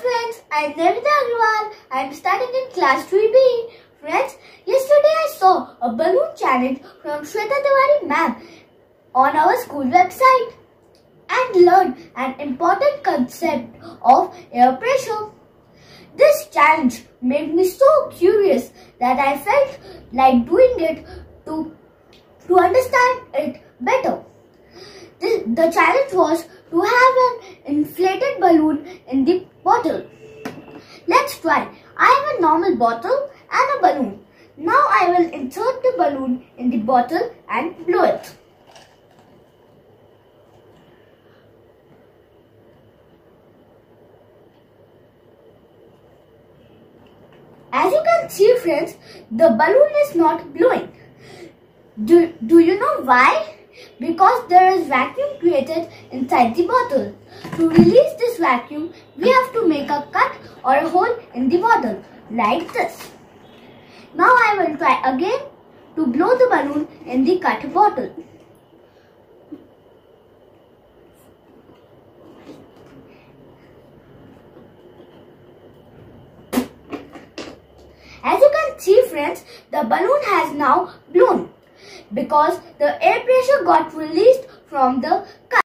friends, I'm Naivedya Agrawal. I'm studying in class 3B. Friends, yesterday I saw a balloon challenge from Shweta Tiwari ma'am on our school website and learned an important concept of air pressure. This challenge made me so curious that I felt like doing it to, to understand it better. The, the challenge was to have an inflated balloon in the bottle. Let's try. I have a normal bottle and a balloon. Now I will insert the balloon in the bottle and blow it. As you can see friends, the balloon is not blowing. Do, do you know why? Because there is vacuum created inside the bottle. To release this vacuum, we have to make a cut or a hole in the bottle, like this. Now I will try again to blow the balloon in the cut bottle. As you can see friends, the balloon has now because the air pressure got released from the cut.